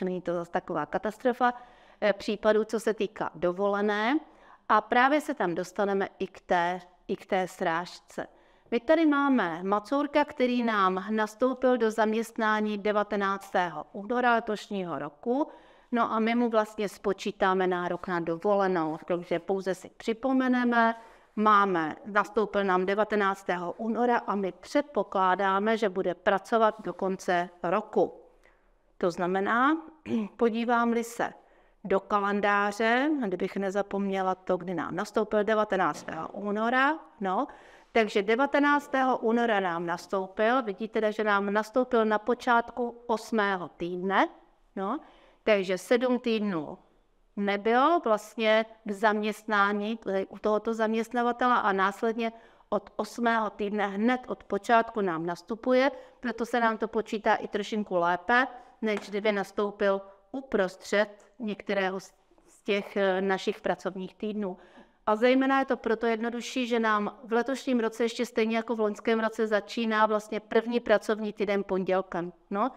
Není to zase taková katastrofa eh, případů, co se týká dovolené. A právě se tam dostaneme i k té, i k té srážce. My tady máme Macourka, který nám nastoupil do zaměstnání 19. února letošního roku, no a my mu vlastně spočítáme nárok na dovolenou, takže pouze si připomeneme, máme, nastoupil nám 19. února a my předpokládáme, že bude pracovat do konce roku. To znamená, podívám-li se do kalendáře, kdybych nezapomněla to, kdy nám nastoupil 19. února, no, takže 19. února nám nastoupil, vidíte, že nám nastoupil na počátku 8. týdne, no, takže 7 týdnů nebyl vlastně v zaměstnání u tohoto zaměstnavatele a následně od 8. týdne hned od počátku nám nastupuje, proto se nám to počítá i trošinku lépe, než kdyby nastoupil uprostřed některého z těch eh, našich pracovních týdnů. A zejména je to proto jednodušší, že nám v letošním roce ještě stejně jako v loňském roce začíná vlastně první pracovní týden pondělkem. No.